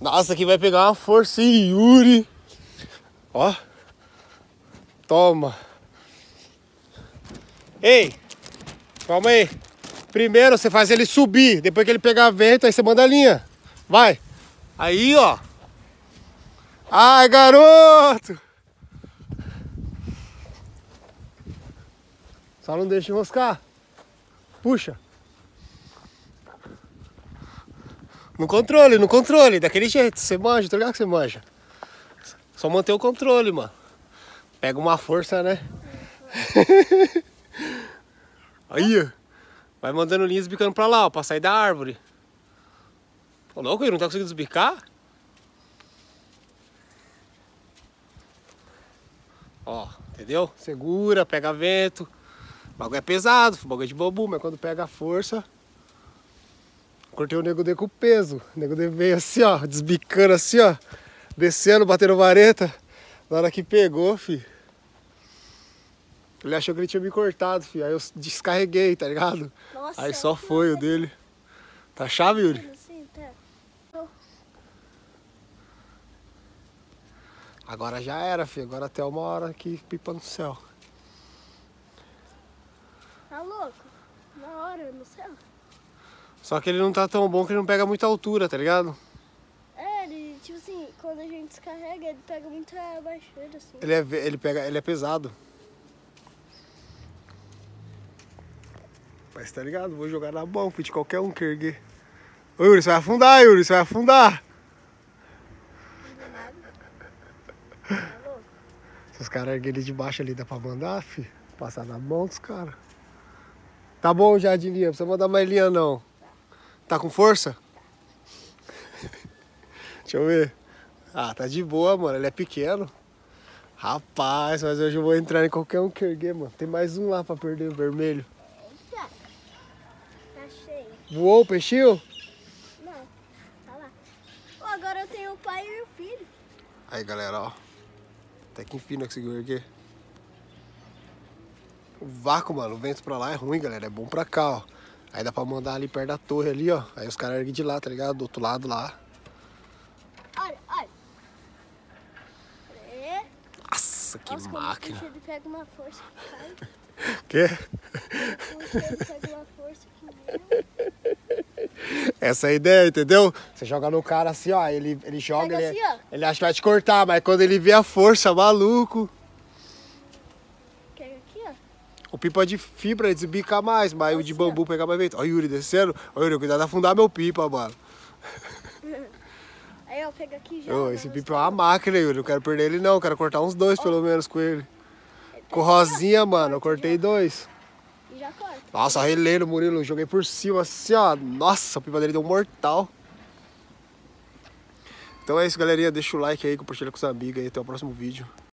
Nossa, aqui vai pegar uma força, Yuri. Ó. Toma. Ei, calma aí. Primeiro você faz ele subir, depois que ele pegar vento, aí você manda a linha. Vai. Aí, ó. Ai, garoto. Só não deixa enroscar. Puxa. No controle, no controle, daquele jeito. Você manja, tô ligado que você manja. Só manter o controle, mano. Pega uma força, né? Aí, ó. Vai mandando linhas bicando pra lá, ó, pra sair da árvore. Pô, louco, ele não tá conseguindo desbicar? Ó, entendeu? Segura, pega vento. O bagulho é pesado, o bagulho é de bobu, mas quando pega a força. Cortei o nego D com peso. O nego D veio assim, ó, desbicando assim, ó. Descendo, batendo vareta. Na hora que pegou, fi. Ele achou que ele tinha me cortado, fi. Aí eu descarreguei, tá ligado? Nossa, Aí só foi o dele. Tá chave, Yuri? Assim, tá. Agora já era, fi. Agora até uma hora que pipa no céu. Tá louco? Na hora, no céu. Só que ele não tá tão bom que ele não pega muita altura, tá ligado? É, ele, tipo assim, quando a gente descarrega, ele pega muita baixura, assim. Ele é, ele pega, ele é pesado. Mas tá ligado? Vou jogar na mão, fi, de qualquer um que erguer. Ô Yuri, você vai afundar, Yuri, você vai afundar. Se os caras erguerem de baixo ali, dá pra mandar, fi? Passar na mão dos caras. Tá bom de linha, não precisa mandar mais linha não. Tá com força? Deixa eu ver. Ah, tá de boa, mano. Ele é pequeno. Rapaz, mas hoje eu vou entrar em qualquer um que erguer, mano. Tem mais um lá pra perder o vermelho. Eita! Tá cheio. Voou o peixinho? Não, tá lá. Ó, agora eu tenho o pai e o filho. Aí, galera, ó. Até que enfim não conseguiu erguer. O vácuo, mano, o vento pra lá é ruim, galera. É bom pra cá, ó. Aí dá pra mandar ali perto da torre ali, ó. Aí os caras erguem de lá, tá ligado? Do outro lado lá. Olha, olha. É. Nossa, que Nossa, máquina. ele pega uma força que cai. Quê? Pega uma força que. Essa é a ideia, entendeu? Você joga no cara assim, ó. Ele, ele joga, ele, assim, ó. ele acha que vai te cortar, mas quando ele vê a força, maluco. O pipa de fibra desbica mais, mas o de bambu pega mais vento. Ó, o Yuri descendo. Ó, Yuri, cuidado de afundar meu pipa, mano. Aí, ó, pega aqui já. Ô, né, esse pipa é uma máquina, Yuri. Não quero perder ele, não. Quero cortar uns dois, pelo menos, com ele. Com o Rosinha, mano, eu cortei dois. E já corta. Nossa, relei no Murilo. Joguei por cima, assim, ó. Nossa, o pipa dele deu um mortal. Então é isso, galerinha. Deixa o like aí, compartilha com os amigos aí. Até o próximo vídeo.